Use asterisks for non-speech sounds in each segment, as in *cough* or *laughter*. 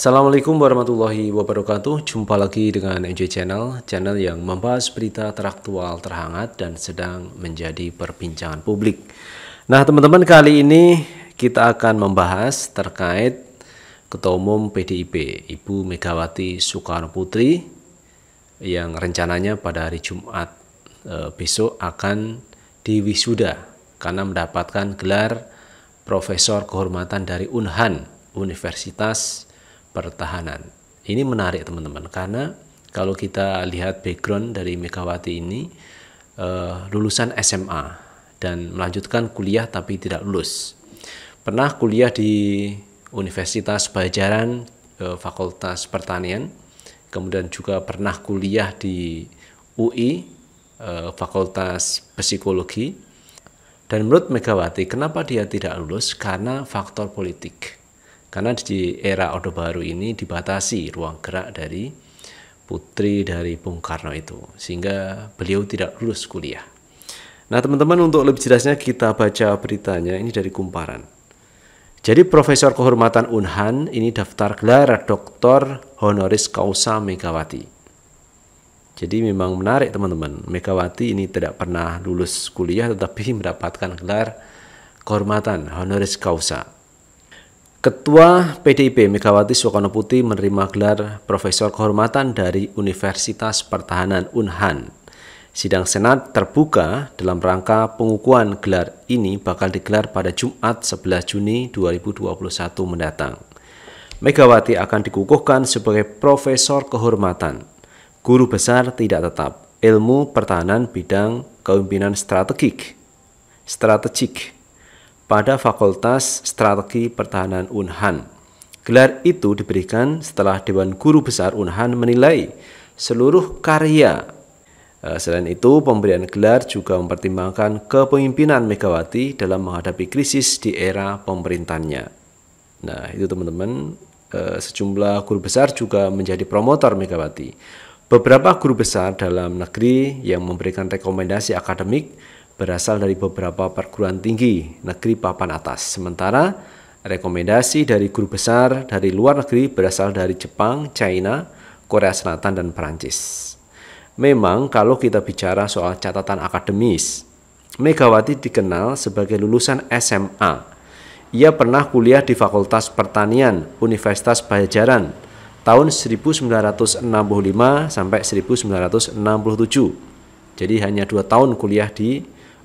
Assalamualaikum warahmatullahi wabarakatuh. Jumpa lagi dengan NJ Channel Channel yang membahas berita teraktual terhangat dan sedang menjadi perbincangan publik. Nah teman-teman kali ini kita akan membahas terkait Ketua Umum PDIP Ibu Megawati Soekarno Putri Yang rencananya pada hari Jumat e, besok akan diwisuda Karena mendapatkan gelar Profesor Kehormatan dari UNHAN Universitas pertahanan. Ini menarik teman-teman karena kalau kita lihat background dari Megawati ini uh, lulusan SMA dan melanjutkan kuliah tapi tidak lulus. Pernah kuliah di Universitas Bajaran uh, Fakultas Pertanian, kemudian juga pernah kuliah di UI uh, Fakultas Psikologi. Dan menurut Megawati, kenapa dia tidak lulus? Karena faktor politik karena di era Orde Baru ini dibatasi ruang gerak dari putri dari Bung Karno itu, sehingga beliau tidak lulus kuliah. Nah teman-teman untuk lebih jelasnya kita baca beritanya ini dari kumparan. Jadi Profesor Kehormatan Unhan ini daftar gelar Doktor Honoris Causa Megawati. Jadi memang menarik teman-teman, Megawati ini tidak pernah lulus kuliah tetapi mendapatkan gelar kehormatan Honoris Causa Ketua PDIP Megawati Soekarno Putri menerima gelar Profesor Kehormatan dari Universitas Pertahanan Unhan. Sidang Senat terbuka dalam rangka pengukuhan gelar ini bakal digelar pada Jumat 11 Juni 2021 mendatang. Megawati akan dikukuhkan sebagai Profesor Kehormatan, Guru Besar Tidak Tetap, Ilmu Pertahanan Bidang Kepemimpinan Strategik, Strategik pada Fakultas Strategi Pertahanan Unhan. Gelar itu diberikan setelah Dewan Guru Besar Unhan menilai seluruh karya. Eh, selain itu, pemberian gelar juga mempertimbangkan kepemimpinan Megawati dalam menghadapi krisis di era pemerintahannya. Nah, itu teman-teman, eh, sejumlah guru besar juga menjadi promotor Megawati. Beberapa guru besar dalam negeri yang memberikan rekomendasi akademik berasal dari beberapa perguruan tinggi negeri papan atas. Sementara rekomendasi dari guru besar dari luar negeri berasal dari Jepang, China, Korea Selatan, dan Perancis. Memang kalau kita bicara soal catatan akademis, Megawati dikenal sebagai lulusan SMA. Ia pernah kuliah di Fakultas Pertanian Universitas Bajaran tahun 1965 sampai 1967. Jadi hanya dua tahun kuliah di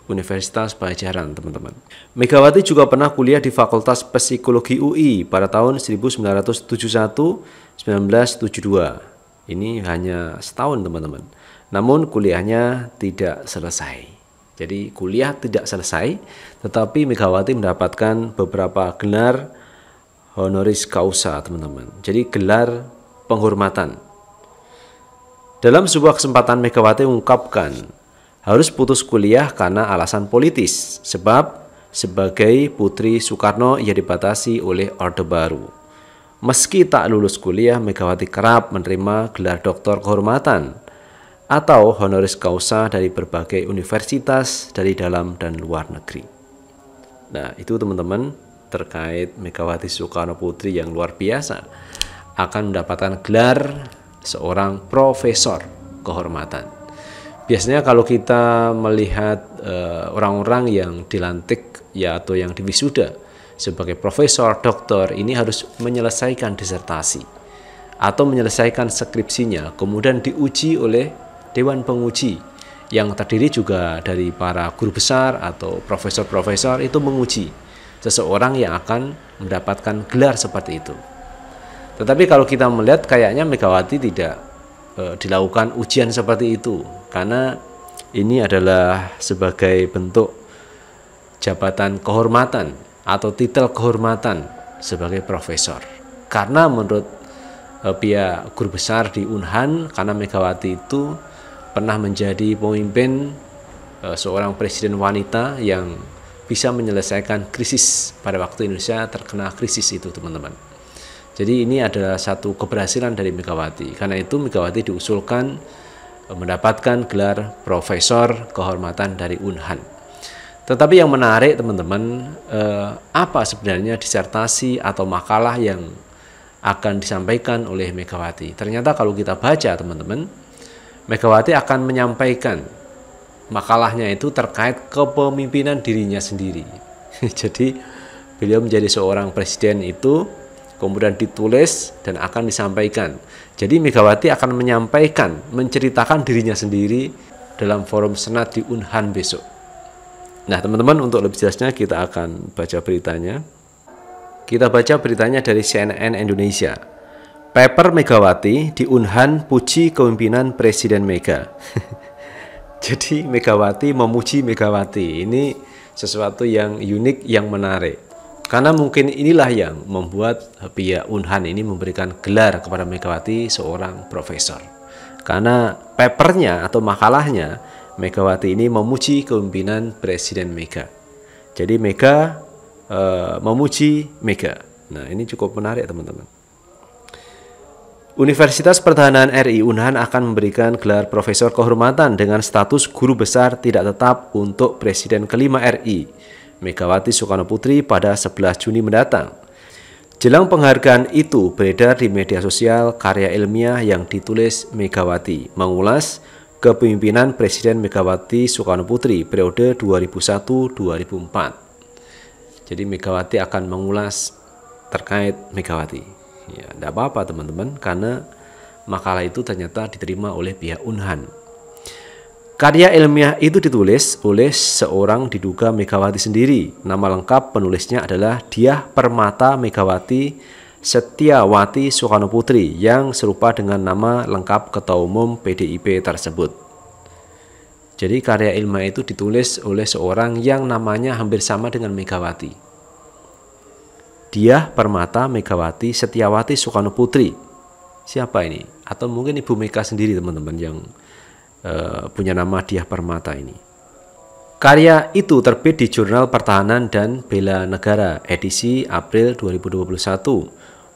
Universitas Pajajaran, teman-teman. Megawati juga pernah kuliah di Fakultas Psikologi UI pada tahun 1971-1972. Ini hanya setahun, teman-teman. Namun kuliahnya tidak selesai. Jadi kuliah tidak selesai, tetapi Megawati mendapatkan beberapa gelar honoris causa, teman-teman. Jadi gelar penghormatan. Dalam sebuah kesempatan Megawati mengungkapkan harus putus kuliah karena alasan politis, sebab sebagai putri Soekarno ia dibatasi oleh Orde Baru. Meski tak lulus kuliah, Megawati kerap menerima gelar doktor kehormatan atau honoris causa dari berbagai universitas dari dalam dan luar negeri. Nah, itu teman-teman terkait Megawati Soekarno Putri yang luar biasa akan mendapatkan gelar seorang profesor kehormatan. Biasanya kalau kita melihat eh, orang-orang yang dilantik ya atau yang diwisuda sebagai profesor, doktor ini harus menyelesaikan disertasi atau menyelesaikan skripsinya, kemudian diuji oleh dewan penguji yang terdiri juga dari para guru besar atau profesor-profesor itu menguji seseorang yang akan mendapatkan gelar seperti itu. Tetapi kalau kita melihat kayaknya Megawati tidak e, dilakukan ujian seperti itu karena ini adalah sebagai bentuk jabatan kehormatan atau titel kehormatan sebagai profesor. Karena menurut e, pihak guru besar di Unhan karena Megawati itu pernah menjadi pemimpin e, seorang presiden wanita yang bisa menyelesaikan krisis pada waktu Indonesia terkena krisis itu teman-teman. Jadi ini adalah satu keberhasilan dari Megawati. Karena itu Megawati diusulkan eh, mendapatkan gelar profesor kehormatan dari Unhan. Tetapi yang menarik teman-teman, eh, apa sebenarnya disertasi atau makalah yang akan disampaikan oleh Megawati. Ternyata kalau kita baca teman-teman, Megawati akan menyampaikan makalahnya itu terkait kepemimpinan dirinya sendiri. *laughs* Jadi beliau menjadi seorang presiden itu kemudian ditulis dan akan disampaikan. Jadi Megawati akan menyampaikan, menceritakan dirinya sendiri dalam forum senat di Unhan besok. Nah teman-teman untuk lebih jelasnya kita akan baca beritanya. Kita baca beritanya dari CNN Indonesia. Paper Megawati di Unhan puji kepemimpinan Presiden Mega. *laughs* Jadi Megawati memuji Megawati. Ini sesuatu yang unik, yang menarik. Karena mungkin inilah yang membuat pihak Unhan ini memberikan gelar kepada Megawati seorang profesor. Karena papernya atau makalahnya Megawati ini memuji kepemimpinan Presiden Mega. Jadi Mega uh, memuji Mega. Nah, ini cukup menarik teman-teman. Universitas Pertahanan RI Unhan akan memberikan gelar profesor kehormatan dengan status guru besar tidak tetap untuk Presiden kelima RI, Megawati Soekarno Putri pada 11 Juni mendatang. Jelang penghargaan itu beredar di media sosial karya ilmiah yang ditulis Megawati mengulas kepemimpinan Presiden Megawati Soekarno Putri periode 2001-2004. Jadi Megawati akan mengulas terkait Megawati. Ya, tidak apa-apa teman-teman, karena makalah itu ternyata diterima oleh pihak Unhan. Karya ilmiah itu ditulis oleh seorang diduga Megawati sendiri. Nama lengkap penulisnya adalah Diah Permata Megawati Setiawati Soekarno Putri yang serupa dengan nama lengkap Ketua Umum PDIP tersebut. Jadi karya ilmiah itu ditulis oleh seorang yang namanya hampir sama dengan Megawati. Dia Permata Megawati Setiawati Soekarno Putri. Siapa ini? Atau mungkin Ibu Mega sendiri teman-teman yang uh, punya nama Dia Permata ini. Karya itu terbit di Jurnal Pertahanan dan Bela Negara edisi April 2021,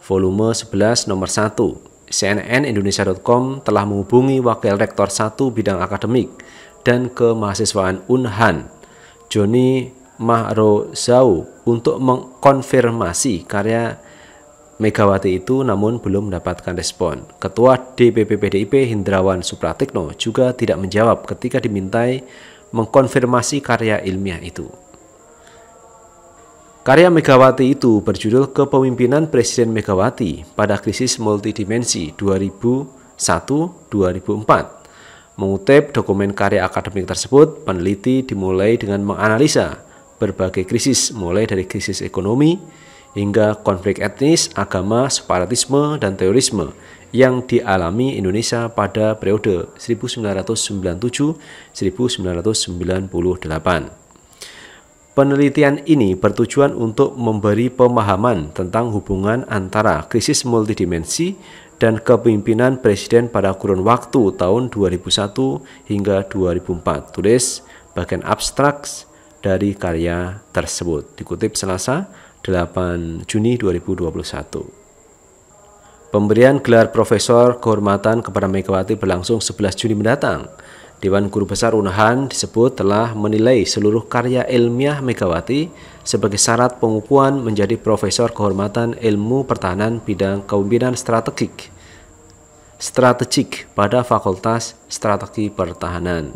volume 11 nomor 1. CNN Indonesia.com telah menghubungi Wakil Rektor 1 bidang akademik dan kemahasiswaan Unhan, Joni Mahrozau untuk mengkonfirmasi karya Megawati itu namun belum mendapatkan respon. Ketua DPP PDIP Hindrawan Supratikno juga tidak menjawab ketika dimintai mengkonfirmasi karya ilmiah itu. Karya Megawati itu berjudul Kepemimpinan Presiden Megawati pada Krisis Multidimensi 2001-2004 Mengutip dokumen karya akademik tersebut, peneliti dimulai dengan menganalisa berbagai krisis mulai dari krisis ekonomi hingga konflik etnis, agama, separatisme, dan terorisme yang dialami Indonesia pada periode 1997-1998. Penelitian ini bertujuan untuk memberi pemahaman tentang hubungan antara krisis multidimensi dan kepemimpinan presiden pada kurun waktu tahun 2001 hingga 2004. Tulis bagian abstrak dari karya tersebut. Dikutip Selasa 8 Juni 2021. Pemberian gelar Profesor Kehormatan kepada Megawati berlangsung 11 Juni mendatang. Dewan Guru Besar Unahan disebut telah menilai seluruh karya ilmiah Megawati sebagai syarat pengukuhan menjadi Profesor Kehormatan Ilmu Pertahanan bidang kepemimpinan strategik strategik pada Fakultas Strategi Pertahanan.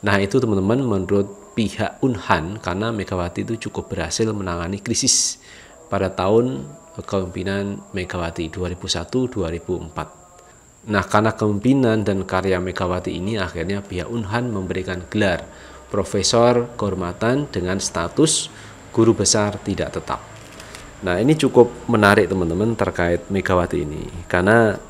Nah itu teman-teman menurut pihak Unhan karena Megawati itu cukup berhasil menangani krisis pada tahun kepemimpinan Megawati 2001-2004. Nah, karena kepemimpinan dan karya Megawati ini akhirnya pihak Unhan memberikan gelar Profesor Kehormatan dengan status guru besar tidak tetap. Nah, ini cukup menarik teman-teman terkait Megawati ini karena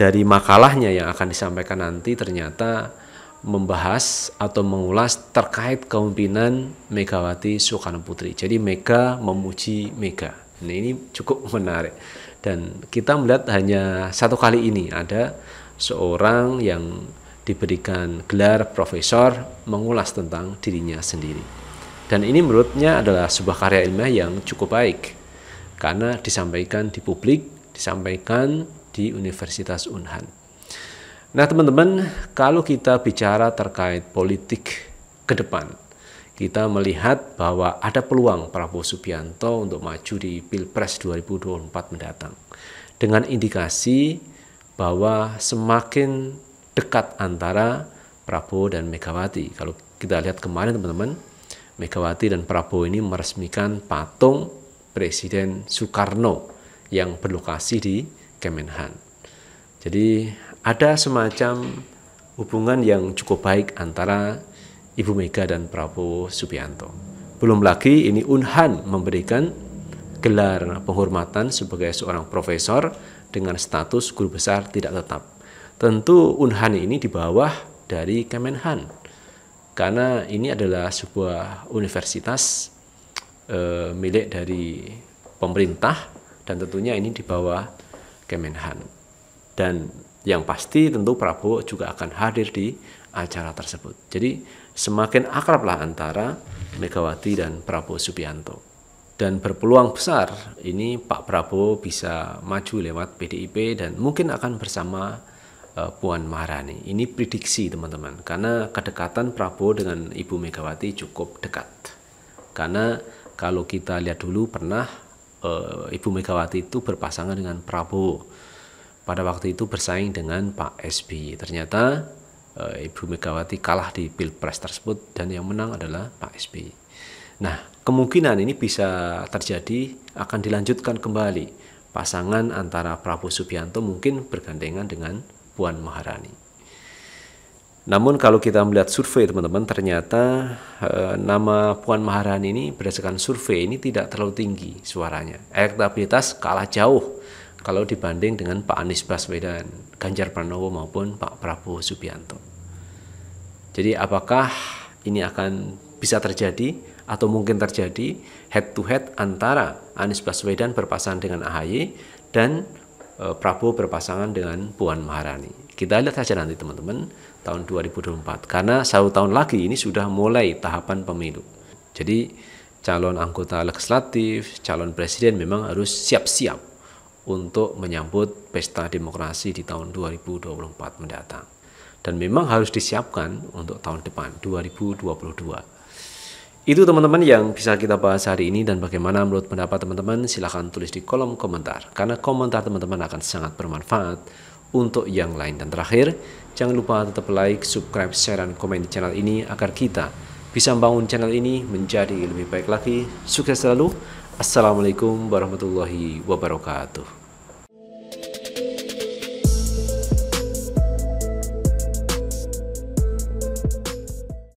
dari makalahnya yang akan disampaikan nanti ternyata membahas atau mengulas terkait kepemimpinan Megawati Soekarno Putri. Jadi Mega memuji Mega. Nah, ini cukup *laughs* menarik dan kita melihat hanya satu kali ini ada seorang yang diberikan gelar profesor mengulas tentang dirinya sendiri. Dan ini menurutnya adalah sebuah karya ilmiah yang cukup baik karena disampaikan di publik, disampaikan di Universitas Unhan. Nah, teman-teman, kalau kita bicara terkait politik ke depan, kita melihat bahwa ada peluang Prabowo Subianto untuk maju di Pilpres 2024 mendatang. dengan indikasi bahwa semakin dekat antara Prabowo dan Megawati. Kalau kita lihat kemarin teman-teman, Megawati dan Prabowo ini meresmikan patung Presiden Soekarno yang berlokasi di Kemenhan. Jadi ada semacam hubungan yang cukup baik antara Ibu Mega dan Prabowo Subianto. Belum lagi ini Unhan memberikan gelar penghormatan sebagai seorang profesor dengan status guru besar tidak tetap. Tentu Unhan ini di bawah dari Kemenhan karena ini adalah sebuah universitas e, milik dari pemerintah dan tentunya ini di bawah Kemenhan. Dan yang pasti tentu Prabowo juga akan hadir di acara tersebut. Jadi semakin akrablah antara Megawati dan Prabowo Subianto. Dan berpeluang besar ini Pak Prabowo bisa maju lewat PDIP dan mungkin akan bersama uh, Puan Maharani. Ini prediksi teman-teman, karena kedekatan Prabowo dengan Ibu Megawati cukup dekat. Karena kalau kita lihat dulu pernah uh, Ibu Megawati itu berpasangan dengan Prabowo. Pada waktu itu bersaing dengan Pak SBY. Ternyata uh, Ibu Megawati kalah di pilpres tersebut dan yang menang adalah Pak SBY. Nah, kemungkinan ini bisa terjadi akan dilanjutkan kembali pasangan antara Prabowo Subianto mungkin bergandengan dengan Puan Maharani. Namun kalau kita melihat survei teman-teman ternyata e, nama Puan Maharani ini berdasarkan survei ini tidak terlalu tinggi suaranya. Elektabilitas kalah jauh kalau dibanding dengan Pak Anies Baswedan, Ganjar Pranowo maupun Pak Prabowo Subianto. Jadi apakah ini akan bisa terjadi atau mungkin terjadi head to head antara Anies Baswedan berpasangan dengan AHY dan Eh, Prabowo berpasangan dengan Puan Maharani. Kita lihat saja nanti teman-teman tahun 2024 karena satu tahun lagi ini sudah mulai tahapan pemilu. Jadi calon anggota legislatif, calon presiden memang harus siap-siap untuk menyambut pesta demokrasi di tahun 2024 mendatang. Dan memang harus disiapkan untuk tahun depan 2022. Itu teman-teman yang bisa kita bahas hari ini dan bagaimana menurut pendapat teman-teman silahkan tulis di kolom komentar karena komentar teman-teman akan sangat bermanfaat untuk yang lain. Dan terakhir, jangan lupa tetap like, subscribe, share, dan komen di channel ini agar kita bisa membangun channel ini menjadi lebih baik lagi. Sukses selalu. Assalamualaikum warahmatullahi wabarakatuh.